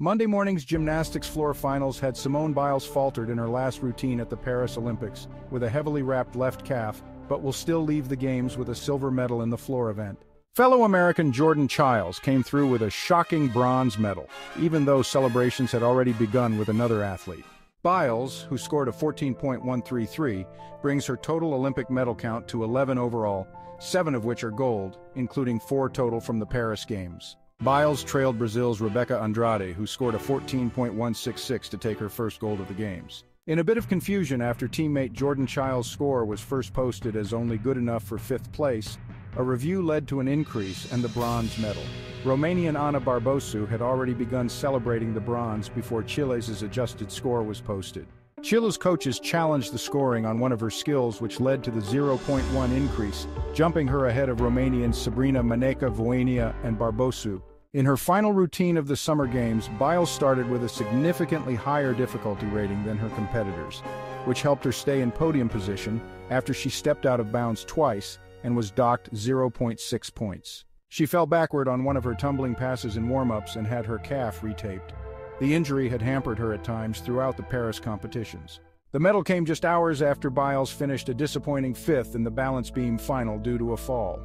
Monday morning's gymnastics floor finals had Simone Biles faltered in her last routine at the Paris Olympics with a heavily wrapped left calf, but will still leave the Games with a silver medal in the floor event. Fellow American Jordan Chiles came through with a shocking bronze medal, even though celebrations had already begun with another athlete. Biles, who scored a 14.133, brings her total Olympic medal count to 11 overall, seven of which are gold, including four total from the Paris Games. Biles trailed Brazil's Rebeca Andrade, who scored a 14.166 to take her first gold of the Games. In a bit of confusion after teammate Jordan Chiles' score was first posted as only good enough for fifth place, a review led to an increase and the bronze medal. Romanian Ana Barbosu had already begun celebrating the bronze before Chiles' adjusted score was posted. Chiles' coaches challenged the scoring on one of her skills which led to the 0.1 increase, jumping her ahead of Romanian Sabrina Maneca-Voinea and Barbosu. In her final routine of the Summer Games, Biles started with a significantly higher difficulty rating than her competitors, which helped her stay in podium position after she stepped out of bounds twice and was docked 0.6 points. She fell backward on one of her tumbling passes in warm-ups and had her calf retaped. The injury had hampered her at times throughout the Paris competitions. The medal came just hours after Biles finished a disappointing fifth in the balance beam final due to a fall.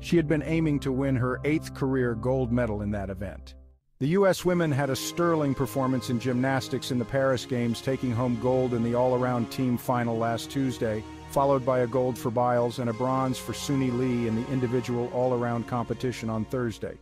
She had been aiming to win her eighth career gold medal in that event. The U.S. women had a sterling performance in gymnastics in the Paris Games, taking home gold in the all-around team final last Tuesday, followed by a gold for Biles and a bronze for Suni Lee in the individual all-around competition on Thursday.